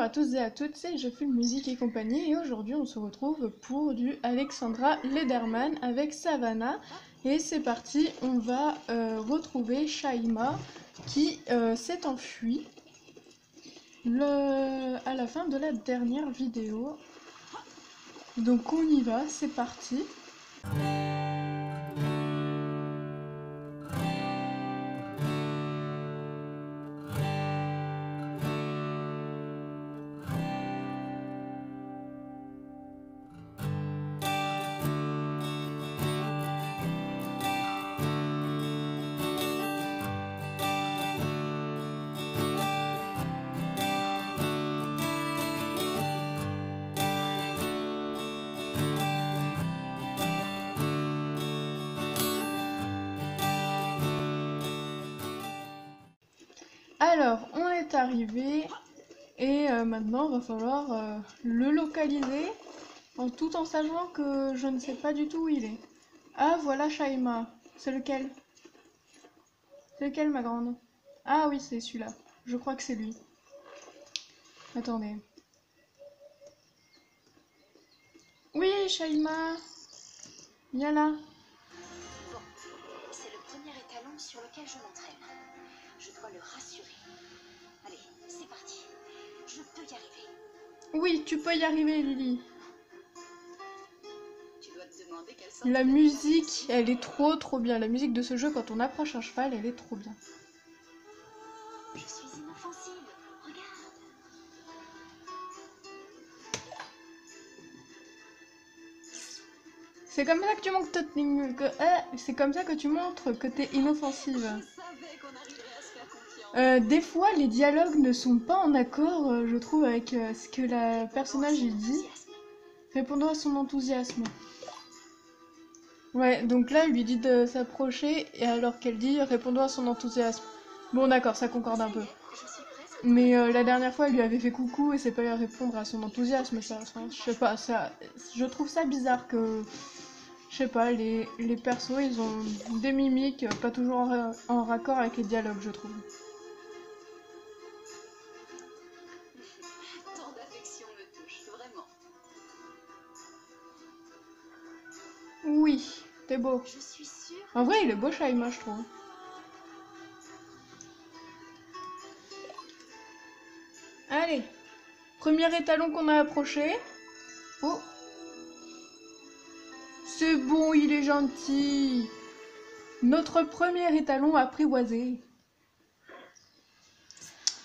Bonjour à tous et à toutes, c'est Je fume musique et compagnie et aujourd'hui on se retrouve pour du Alexandra Lederman avec Savannah et c'est parti, on va euh, retrouver Shaima qui euh, s'est enfuie à la fin de la dernière vidéo. Donc on y va, c'est parti. Alors, on est arrivé et euh, maintenant il va falloir euh, le localiser tout en sachant que je ne sais pas du tout où il est. Ah voilà Shaima, c'est lequel? C'est lequel ma grande? Ah oui c'est celui-là, je crois que c'est lui. Attendez. Oui Shaima Viens là Bon, c'est le premier étalon sur lequel je m'entraîne. Je dois le rassurer. Peux y arriver. Oui, tu peux y arriver Lily. Tu dois te demander quelle sorte La de- musique, elle est trop trop bien. La musique de ce jeu, quand on approche un cheval, elle est trop bien. Je suis inoffensive. Regarde. C'est comme ça que tu montres que, que- c'est comme ça que tu montres que t'es inoffensive. Je savais qu'on arriverait à se faire confiance. Euh, des fois, les dialogues ne sont pas en accord, euh, je trouve, avec euh, ce que la personnage dit, répondant à son enthousiasme. Ouais, donc là, il lui dit de s'approcher, et alors qu'elle dit répondant à son enthousiasme. Bon, d'accord, ça concorde un peu. Mais la dernière fois, il lui avait fait coucou et c'est pas répondre à son enthousiasme, ça. je sais pas, ça. Je trouve ça bizarre que. Je sais pas, les, les persos, ils ont des mimiques pas toujours en, en raccord avec les dialogues, je trouve. T'es beau. Je suis sûre. En vrai, il est beau, Shaima, je trouve. Allez, premier étalon qu'on a approché. Oh, c'est bon, il est gentil. Notre premier étalon apprivoisé.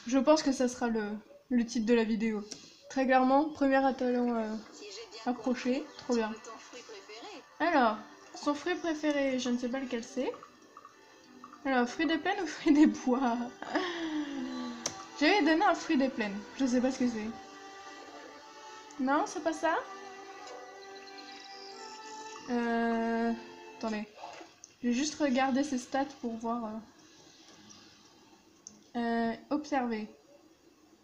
Je pense que ça sera le, le titre de la vidéo. Très clairement, premier étalon euh, approché. Trop bien. Alors, son fruit préféré, je ne sais pas lequel c'est. Alors, fruit des plaines ou fruit des bois? Je vais lui donner un fruit des plaines. Je sais pas ce que c'est. Non, c'est pas ça? Euh... Attendez. Je juste regarder ses stats pour voir... euh. Euh, observer.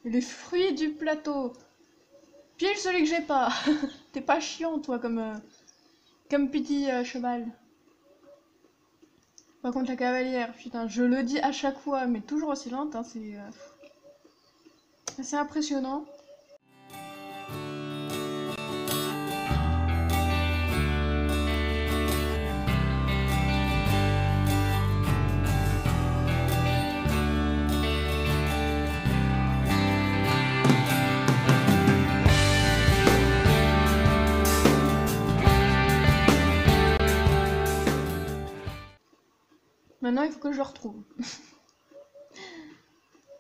Les fruits du plateau. Pile celui que j'ai pas. T'es pas chiant, toi, comme... euh, comme petit euh, cheval. Par contre, la cavalière, putain, je le dis à chaque fois, mais toujours aussi lente, hein, c'est euh, assez impressionnant. Maintenant, il faut que je le retrouve.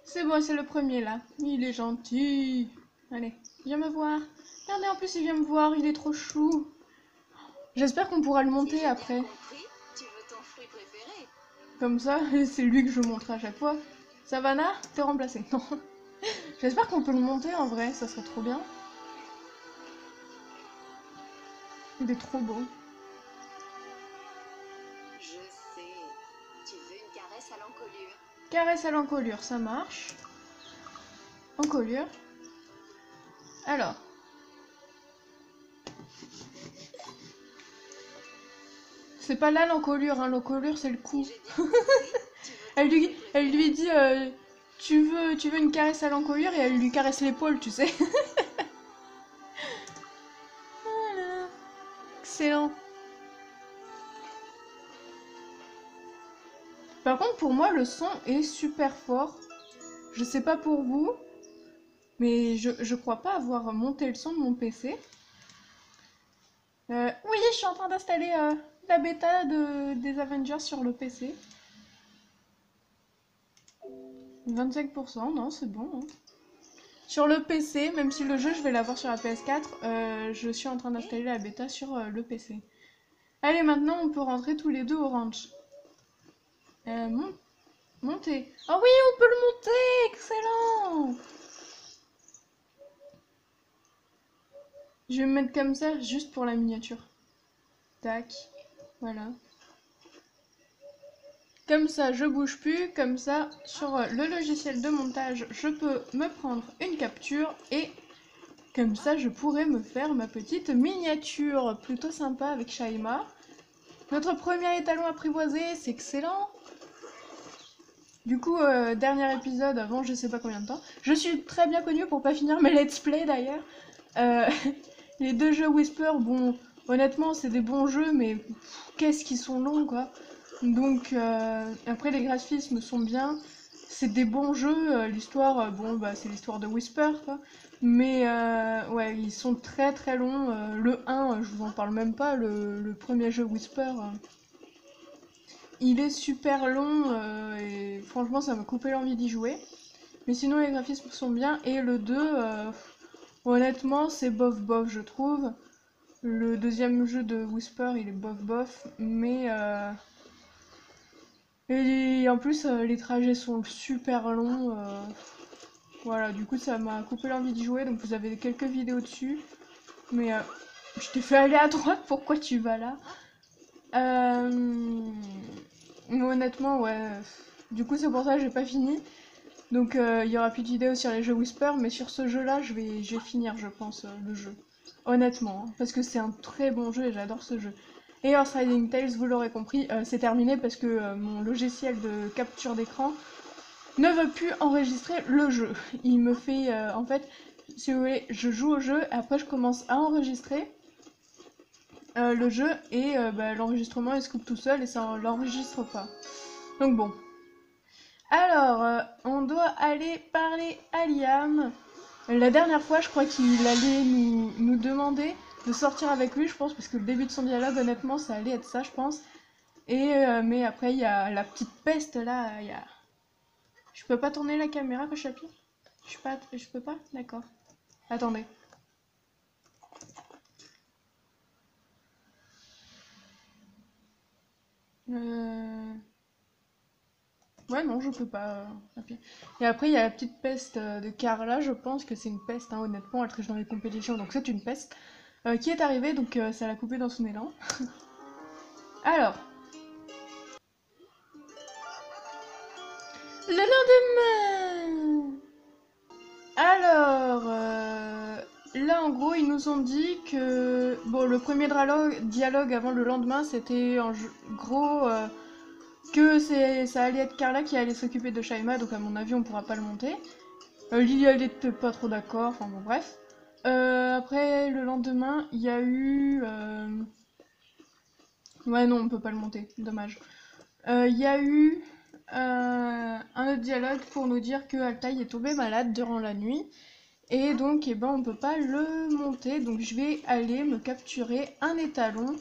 c'est bon, c'est le premier là. Il est gentil. Allez, viens me voir. Regardez, en plus, il vient me voir, il est trop chou. J'espère qu'on pourra le monter après. Comme ça, c'est lui que je montre à chaque fois. Savannah, t'es remplacé. Non. J'espère qu'on peut le monter en vrai, ça serait trop bien. Il est trop beau. Caresse à l'encolure, ça marche. Encolure. Alors. C'est pas là l'encolure, hein. l'encolure c'est le cou. Elle lui dit euh, tu veux, tu veux une caresse à l'encolure et elle lui caresse l'épaule, tu sais. Par contre, pour moi, le son est super fort. Je sais pas pour vous, mais je, je crois pas avoir monté le son de mon PC. Euh, oui, je suis en train d'installer euh, la bêta de, des Avengers sur le PC. 25%, non, c'est bon. hein. Sur le PC, même si le jeu je vais l'avoir sur la PS4, euh, je suis en train d'installer la bêta sur le PC. Allez, maintenant on peut rentrer tous les deux au ranch. Euh, mon- monter. Oh oui, on peut le monter Excellent Je vais me mettre comme ça, juste pour la miniature. Tac. Voilà. Comme ça, je bouge plus. Comme ça, sur euh, le logiciel de montage, je peux me prendre une capture et comme ça, je pourrais me faire ma petite miniature plutôt sympa avec Shaima. Notre premier étalon apprivoisé, c'est excellent. Du coup, euh, dernier épisode avant je sais pas combien de temps. Je suis très bien connue pour pas finir mes let's play d'ailleurs. Euh, les deux jeux Whisper, bon, honnêtement, c'est des bons jeux, mais qu'est-ce qu'ils sont longs quoi. Donc, euh, après, les graphismes sont bien. C'est des bons jeux. L'histoire, bon, bah, c'est l'histoire de Whisper, quoi. Mais, ouais, ils sont très très longs. Le 1, euh, je vous en parle même pas. Le, premier jeu Whisper, il est super long. euh, et franchement, ça m'a coupé l'envie d'y jouer. Mais sinon, les graphismes sont bien. Et le 2, euh, honnêtement, c'est bof bof, je trouve. Le deuxième jeu de Whisper, il est bof bof. Mais. euh, et en plus, euh, les trajets sont super longs. Voilà, du coup, ça m'a coupé l'envie d'y jouer. Donc, vous avez quelques vidéos dessus. Mais je t'ai fait aller à droite, pourquoi tu vas là? Euh, honnêtement, ouais. Du coup, c'est pour ça que j'ai pas fini. Donc, euh, il y aura plus de vidéos sur les jeux Whisper. Mais sur ce jeu-là, je vais, je vais finir, je pense, euh, le jeu. Honnêtement. hein, parce que c'est un très bon jeu et j'adore ce jeu. Et Horse Riding Tales, vous l'aurez compris, euh, c'est terminé parce que mon logiciel de capture d'écran ne veut plus enregistrer le jeu. Il me fait, en fait, si vous voulez, je joue au jeu, après je commence à enregistrer euh, le jeu et euh, bah, l'enregistrement il se coupe tout seul et ça l'enregistre pas. Donc bon. Alors, euh, on doit aller parler à Liam. La dernière fois, je crois qu'il allait nous, nous demander de sortir avec lui, je pense, parce que le début de son dialogue, honnêtement, ça allait être ça, je pense. Et mais après, il y a la petite peste là. Y a... Je peux pas tourner la caméra quand je peux je peux pas? D'accord. Attendez. Euh... Ouais, non, je peux pas euh. Et après, il y a la petite peste euh, de Carla, je pense que c'est une peste, hein, honnêtement, elle triche dans les compétitions, donc c'est une peste, qui est arrivée, donc ça l'a coupé dans son élan. Alors. Le lendemain gros, ils nous ont dit que, bon, le premier dialogue, avant le lendemain, c'était en gros... euh, que ça allait être Carla qui allait s'occuper de Shaima, donc à mon avis on pourra pas le monter. Euh, Lily elle était pas trop d'accord, enfin bon bref. Euh, après le lendemain il y a eu... euh, Ouais non on peut pas le monter, dommage. Euh, Il y a eu un autre dialogue pour nous dire que Altaï est tombé malade durant la nuit. Et donc eh ben, on peut pas le monter, donc je vais aller me capturer un étalon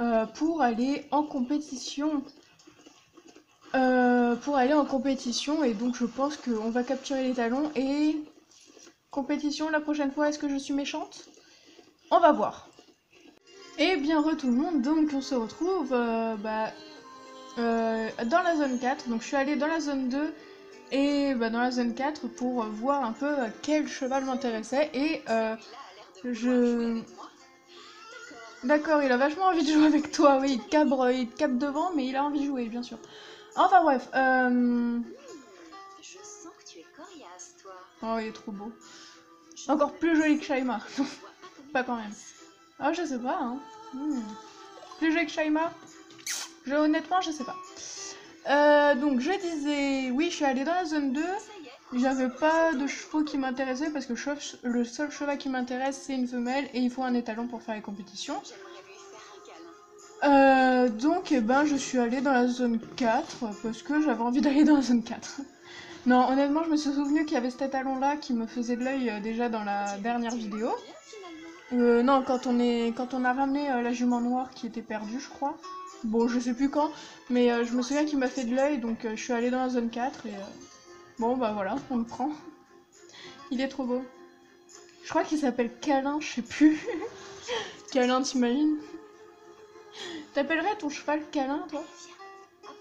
euh, pour aller en compétition. Euh, pour aller en compétition. Et donc je pense qu'on va capturer les talons et compétition la prochaine fois. Est-ce que je suis méchante? On va voir. Et bien re tout le monde. Donc on se retrouve euh, bah, dans la zone 4 donc je suis allée dans la zone 2 et bah, dans la zone 4 pour voir un peu quel cheval m'intéressait et euh, je... D'accord, il a vachement envie de jouer avec toi, oui, il te cabre, il te cabre devant, mais il a envie de jouer, bien sûr. Enfin bref, euh... Je sens que tu es coriace, toi. Oh, il est trop beau. Encore plus joli que Shaima. pas quand même. Ah, je sais pas, hein. Hmm. Plus joli que Shaima? Je, Honnêtement, je sais pas. Euh, donc, je disais, oui, je suis allée dans la zone 2. Ça y est, J'avais pas de chevaux qui m'intéressaient parce que le seul cheval qui m'intéresse c'est une femelle et il faut un étalon pour faire les compétitions. Euh, donc eh ben je suis allée dans la zone 4 parce que j'avais envie d'aller dans la zone 4. non honnêtement je me suis souvenu qu'il y avait cet étalon là qui me faisait de l'œil euh, déjà dans la dernière vidéo. Non quand on, est, quand on a ramené la jument noire qui était perdue je crois. Bon je sais plus quand mais je me souviens qu'il m'a fait de l'œil donc je suis allée dans la zone 4 et Bon bah voilà, on le prend. Il est trop beau. Je crois qu'il s'appelle Câlin, je sais plus. Câlin, t'imagines? T'appellerais ton cheval Câlin, toi?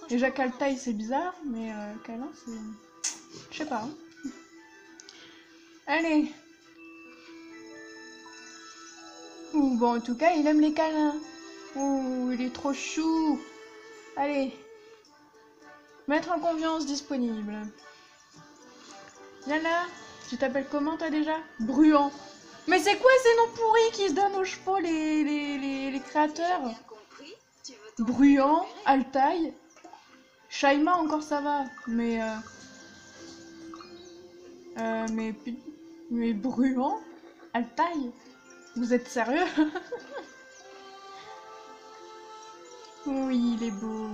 Déjà Caltaille, c'est bizarre, mais euh, Câlin, c'est... Je sais pas. Hein. Allez Ouh, bon, en tout cas, il aime les câlins. Ouh, il est trop chou Allez Mettre en confiance disponible. Lala, tu t'appelles comment toi déjà? Bruant. Mais c'est quoi ces noms pourris qui se donnent aux chevaux les, les, les, créateurs? Bruant, Altaï. Shaima encore ça va, mais... Euh... Euh, mais... Mais Bruant Altaï Vous êtes sérieux? Oui, il est beau.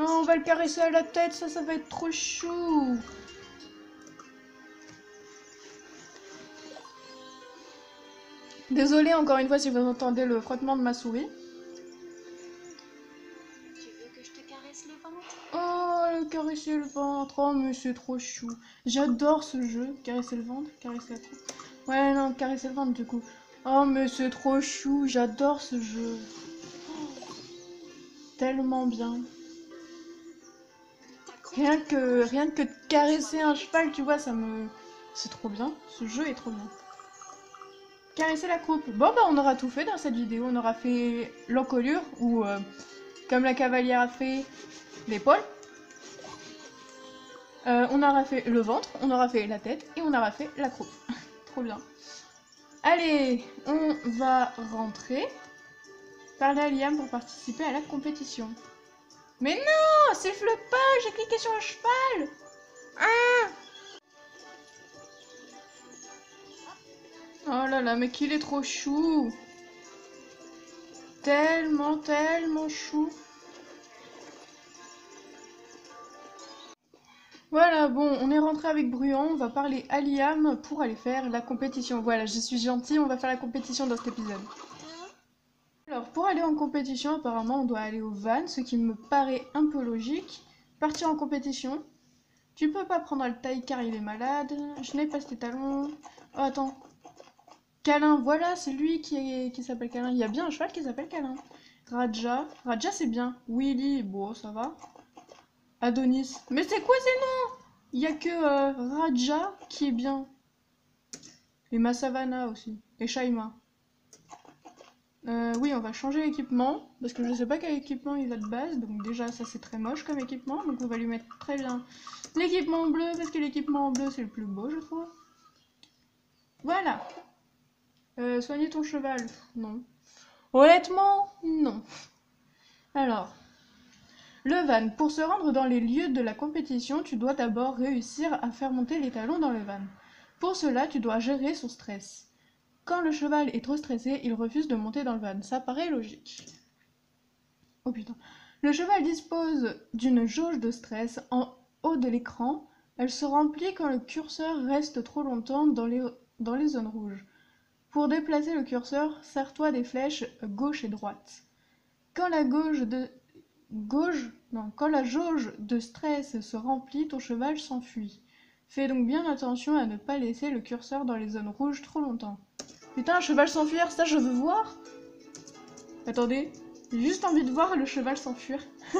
Oh, on va le caresser à la tête, ça, ça va être trop chou. Désolée encore une fois si vous entendez le frottement de ma souris. Tu veux que je te caresse le ventre? Oh, le caresser le ventre. Oh, mais c'est trop chou. J'adore ce jeu. Caresser le ventre, caresser la tête. Ouais, non, caresser le ventre du coup. Oh, mais c'est trop chou. J'adore ce jeu. tellement bien. Rien que, rien que de caresser un cheval, tu vois, ça me... C'est trop bien. Ce jeu est trop bien. Caresser la croupe. Bon, bah, on aura tout fait dans cette vidéo. On aura fait l'encolure, ou, euh, comme la cavalière a fait, l'épaule. Euh, on aura fait le ventre, on aura fait la tête, et on aura fait la croupe. trop bien. Allez, on va rentrer. Parler à Liam pour participer à la compétition. Mais non C'est le pas J'ai cliqué sur le cheval Ah Oh là là, mais qu'il est trop chou Tellement, tellement chou Voilà, bon, on est rentré avec Bruant, on va parler à Liam pour aller faire la compétition. Voilà, je suis gentille, on va faire la compétition dans cet épisode. Alors, pour aller en compétition, apparemment, on doit aller au van, ce qui me paraît un peu logique. Partir en compétition. Tu peux pas prendre le taille car il est malade. Je n'ai pas ses talons. Oh, attends. Câlin, voilà, c'est lui qui, qui s'appelle Câlin. Il y a bien un cheval qui s'appelle Câlin. Raja. Raja, c'est bien. Willy, bon, ça va. Adonis. Mais c'est quoi ces noms? Il y a que euh, Raja qui est bien. Et Masavana aussi. Et Shaima. Euh, oui, on va changer l'équipement, parce que je sais pas quel équipement il a de base, donc déjà ça c'est très moche comme équipement, donc on va lui mettre très bien l'équipement bleu, parce que l'équipement bleu c'est le plus beau je trouve. Voilà. Euh, soigner ton cheval, non. Honnêtement, non. Alors, le van. Pour se rendre dans les lieux de la compétition, tu dois d'abord réussir à faire monter les talons dans le van. Pour cela, tu dois gérer son stress. Quand le cheval est trop stressé, il refuse de monter dans le van. Ça paraît logique. Oh putain. Le cheval dispose d'une jauge de stress en haut de l'écran. Elle se remplit quand le curseur reste trop longtemps dans les, zones rouges. Pour déplacer le curseur, serre-toi des flèches gauche et droite. Quand la gauche de gauche, non, quand la jauge de stress se remplit, ton cheval s'enfuit. Fais donc bien attention à ne pas laisser le curseur dans les zones rouges trop longtemps. Putain, un cheval s'enfuir, ça je veux voir. Attendez, j'ai juste envie de voir le cheval s'enfuir.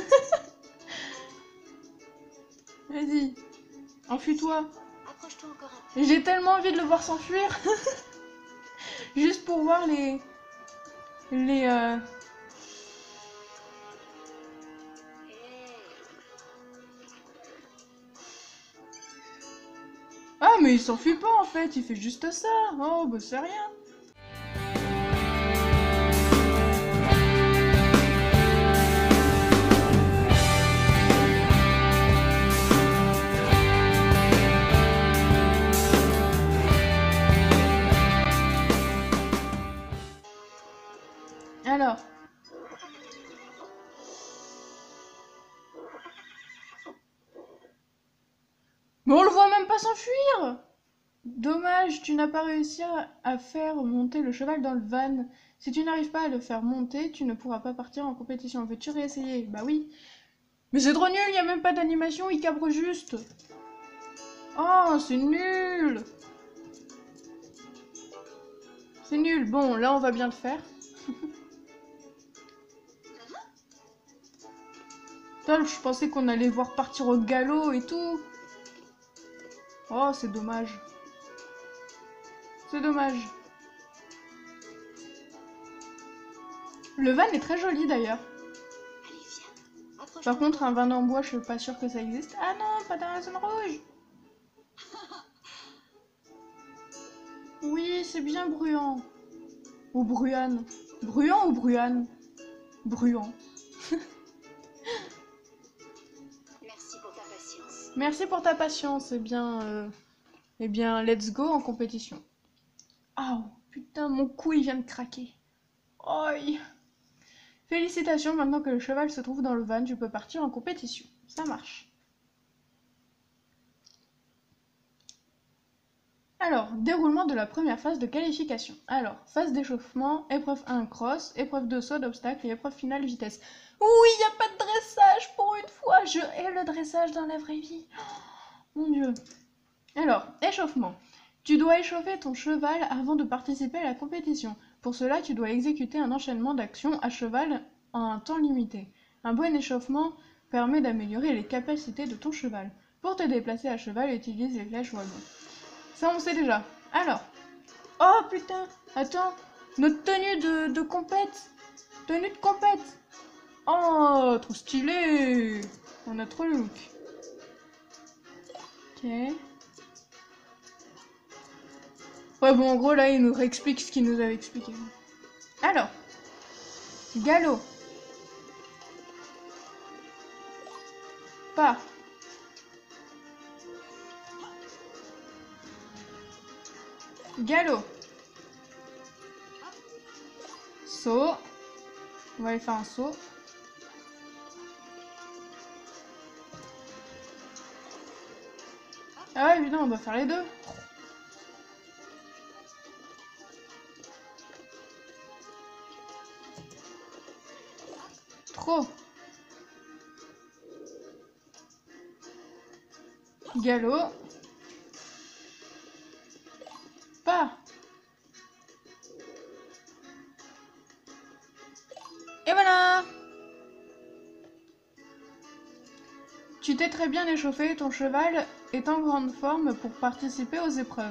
Vas-y, enfuis-toi. J'ai tellement envie de le voir s'enfuir. juste pour voir les... Les... Euh... Ah mais il s'enfuit pas en fait, il fait juste ça. Oh bah c'est rien. Pas s'enfuir Dommage, tu n'as pas réussi à faire monter le cheval dans le van. Si tu n'arrives pas à le faire monter, tu ne pourras pas partir en compétition. Veux-tu réessayer? Bah oui. Mais c'est trop nul, il n'y a même pas d'animation, il cabre juste. Oh, c'est nul C'est nul. Bon, là, on va bien le faire. je pensais qu'on allait voir partir au galop et tout. Oh, c'est dommage. C'est dommage. Le van est très joli d'ailleurs. Par contre, un van en bois, je suis pas sûre que ça existe. Ah non, pas dans la zone rouge Oui, c'est bien bruyant. Ou bruyane. Bruyant ou bruyane Bruyant. Merci pour ta patience. Eh bien, euh, eh bien, let's go en compétition. Oh, putain, mon cou, il vient de craquer. Oi Félicitations, maintenant que le cheval se trouve dans le van, tu peux partir en compétition. Ça marche. Alors, déroulement de la première phase de qualification. Alors, phase d'échauffement, épreuve 1 cross, épreuve 2 saut d'obstacle et épreuve finale vitesse. Oui, il n'y a pas de dressage pour une fois. Je hais le dressage dans la vraie vie. Oh, mon dieu. Alors, échauffement. Tu dois échauffer ton cheval avant de participer à la compétition. Pour cela, tu dois exécuter un enchaînement d'actions à cheval en un temps limité. Un bon échauffement permet d'améliorer les capacités de ton cheval. Pour te déplacer à cheval, utilise les flèches wagons. Ça, on sait déjà. Alors. Oh putain Attends Notre tenue de, de compète Tenue de compète Oh Trop stylé On a trop le look. Ok. Ouais, bon, en gros, là, il nous réexplique ce qu'il nous avait expliqué. Alors. Galop. Pas. Galop. Saut. On va aller faire un saut. Ah ouais, évidemment, on doit faire les deux. Galop. Tu t'es très bien échauffé, ton cheval est en grande forme pour participer aux épreuves.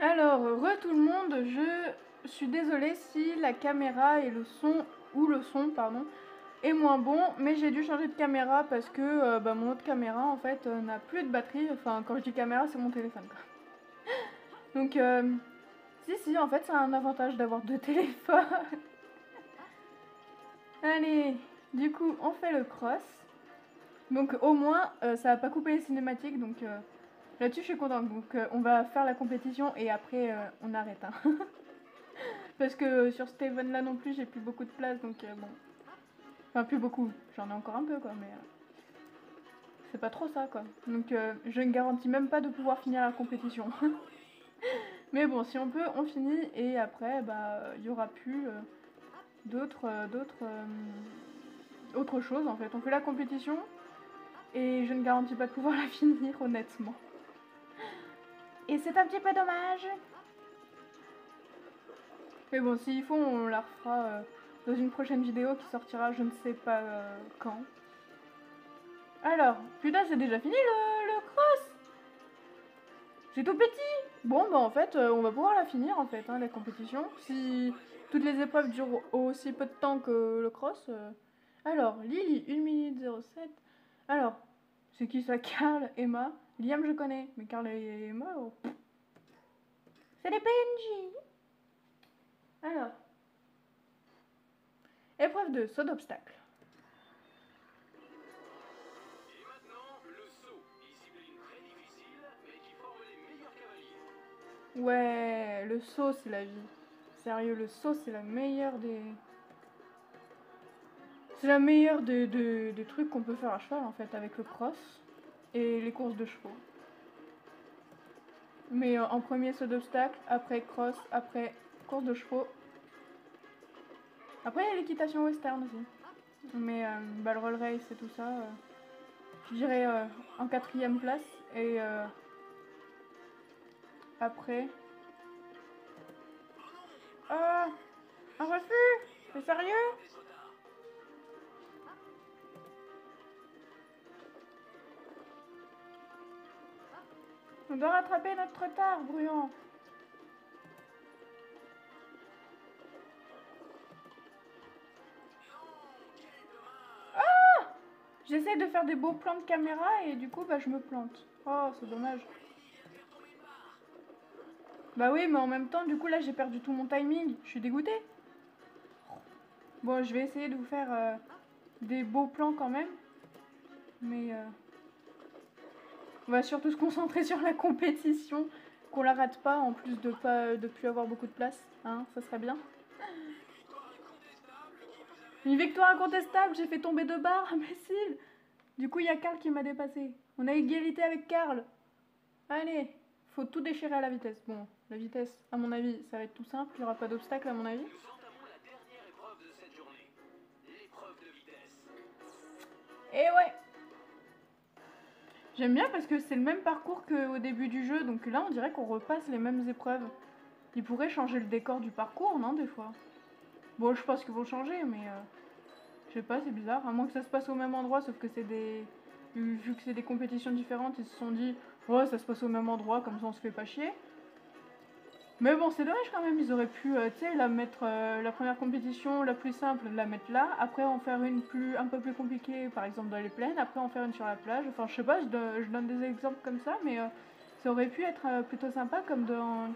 Alors, re tout le monde, je suis désolée si la caméra et le son, ou le son, pardon, est moins bon, mais j'ai dû changer de caméra parce que euh, bah, mon autre caméra en fait euh, n'a plus de batterie. Enfin, quand je dis caméra, c'est mon téléphone. Donc, euh, si, si, en fait, c'est un avantage d'avoir deux téléphones. Allez, du coup, on fait le cross. Donc, au moins, ça va pas couper les cinématiques. Donc, là-dessus, je suis contente. Donc, on va faire la compétition et après, on arrête. Hein. Parce que sur Steven là non plus, j'ai plus beaucoup de place. Donc, bon. Enfin, plus beaucoup. J'en ai encore un peu, quoi, mais... Euh, c'est pas trop ça, quoi. Donc, euh, je ne garantis même pas de pouvoir finir la compétition. mais bon, si on peut, on finit. Et après, bah, il y aura plus... Euh, d'autres, euh, d'autres, euh, autre chose en fait. On fait la compétition et je ne garantis pas de pouvoir la finir honnêtement. Et c'est un petit peu dommage. Mais bon, s'il faut, on la refera euh, dans une prochaine vidéo qui sortira je ne sais pas euh, quand. Alors, putain, c'est déjà fini le, cross C'est tout petit Bon, bah en fait, euh, on va pouvoir la finir en fait, hein, la compétition. Si toutes les épreuves durent aussi peu de temps que le cross. Alors, Lily, 1 minute 07. Alors, c'est qui ça Carl, Emma? Liam, je connais, mais Carl et pff. c'est des PNJ Alors, épreuve 2, saut d'obstacle. Et maintenant, le saut. Discipline très difficile, mais qui forme les meilleurs cavaliers. Ouais, le saut, c'est la vie. Sérieux, le saut, c'est la meilleure des. C'est la meilleure des, des- des trucs qu'on peut faire à cheval, en fait, avec le cross et les courses de chevaux. Mais euh, en premier, saut d'obstacle, après cross, après course de chevaux. Après, il y a l'équitation western aussi. Mais euh, bah, le roll race et tout ça, euh, je dirais euh, en quatrième place. Et après. Ah Un refus C'est sérieux? On doit rattraper notre retard, Bruant. Ah J'essaie de faire des beaux plans de caméra et du coup, bah, je me plante. Oh, c'est dommage. Bah oui, mais en même temps, du coup, là, j'ai perdu tout mon timing. Je suis dégoûtée. Bon, je vais essayer de vous faire euh, des beaux plans quand même. Mais euh, on va surtout se concentrer sur la compétition. Qu'on la rate pas, en plus de pas de plus avoir beaucoup de place. Hein, ça serait bien. Une victoire incontestable, j'ai fait tomber deux barres, imbécile. Du coup, il y a Karl qui m'a dépassé. On a égalité avec Karl. Allez, faut tout déchirer à la vitesse. Bon, la vitesse, à mon avis, ça va être tout simple. Il n'y aura pas d'obstacle, à mon avis. Nous entamons J'aime bien parce que c'est le même parcours qu'au début du jeu, donc là on dirait qu'on repasse les mêmes épreuves. Ils pourraient changer le décor du parcours, non, des fois? Bon, je pense qu'ils vont changer, mais... euh, je sais pas, c'est bizarre. À moins que ça se passe au même endroit, sauf que c'est des... Vu vu que c'est des compétitions différentes, ils se sont dit... Ouais, ça se passe au même endroit, comme ça on se fait pas chier. Mais bon, c'est dommage quand même, ils auraient pu, euh, tu sais, la mettre, euh, la première compétition la plus simple, la mettre là, après en faire une plus, un peu plus compliquée, par exemple dans les plaines, après en faire une sur la plage, enfin je sais pas, je, donne- des exemples comme ça, mais euh, ça aurait pu être plutôt sympa, comme dans...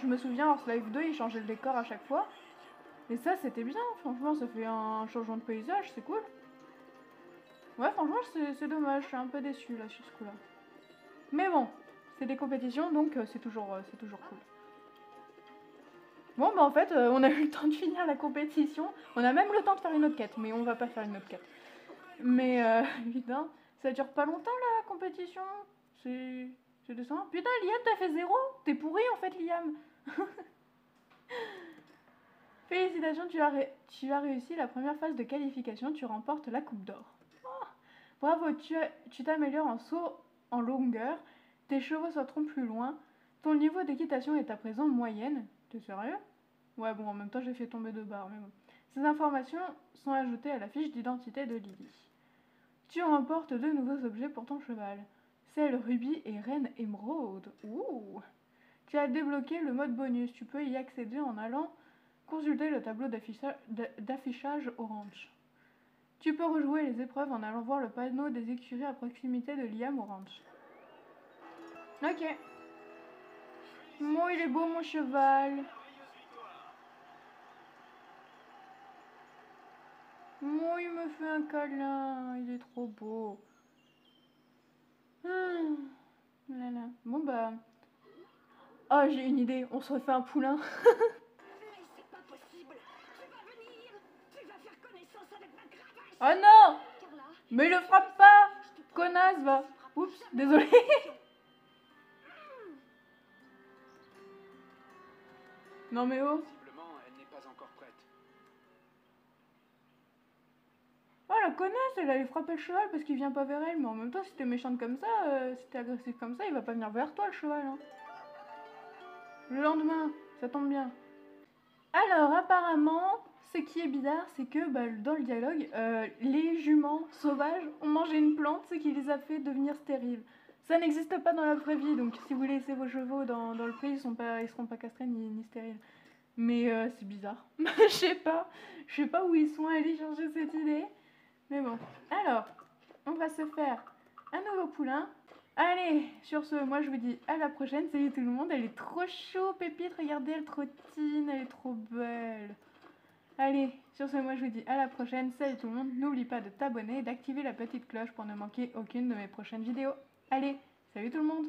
Je me souviens, en Live 2, ils changeaient le décor à chaque fois, et ça c'était bien, franchement, ça fait un changement de paysage, c'est cool. Ouais, franchement, c'est dommage, je suis un peu déçue là sur ce coup-là. Mais bon, c'est des compétitions, donc c'est toujours, c'est toujours cool. Bon, bah en fait, euh, on a eu le temps de finir la compétition. On a même le temps de faire une autre quête, mais on va pas faire une autre quête. Mais, euh, putain, ça dure pas longtemps la compétition. C'est. C'est décevant. Putain, Liam, t'as fait zéro T'es pourri en fait, Liam. Félicitations, tu as, tu as réussi la première phase de qualification, tu remportes la Coupe d'Or. Oh, bravo, tu t'améliores en saut en longueur, tes chevaux sauteront plus loin, ton niveau d'équitation est à présent moyenne. T'es sérieux? Ouais, bon, en même temps, j'ai fait tomber deux barres, mais bon. Ces informations sont ajoutées à la fiche d'identité de Lily. Tu remportes deux nouveaux objets pour ton cheval. Celle Ruby et Reine Émeraude. Ouh Tu as débloqué le mode bonus. Tu peux y accéder en allant consulter le tableau d'afficha- d'a- d'affichage orange. Tu peux rejouer les épreuves en allant voir le panneau des écuries à proximité de Liam Orange. Ok. Moi, il est beau, mon cheval. Moi, il me fait un câlin. Il est trop beau. Hum. Bon, bah. Oh, j'ai une idée. On se refait un poulain. Oh non Mais le frappe pas Connasse, va Oups, désolé. Non mais oh Oh la connasse, elle allait frapper le cheval parce qu'il vient pas vers elle, mais en même temps si t'es méchante comme ça, euh, si t'es agressive comme ça, il va pas venir vers toi le cheval. Hein. Le lendemain, ça tombe bien. Alors apparemment, ce qui est bizarre, c'est que bah, dans le dialogue, euh, les juments sauvages ont mangé une plante, ce qui les a fait devenir stériles. Ça n'existe pas dans la vraie vie, donc si vous laissez vos chevaux dans, dans le pré, ils sont pas, ils seront pas castrés ni, stériles. Mais euh, c'est bizarre. Je sais pas. Je sais pas où ils sont allés chercher cette idée. Mais bon. Alors, on va se faire un nouveau poulain. Allez, sur ce, moi je vous dis à la prochaine. Salut tout le monde. Elle est trop chaud, Pépite. Regardez, elle trottine. Elle est trop belle. Allez, sur ce, moi je vous dis à la prochaine. Salut tout le monde. N'oublie pas de t'abonner et d'activer la petite cloche pour ne manquer aucune de mes prochaines vidéos. Allez, salut tout le monde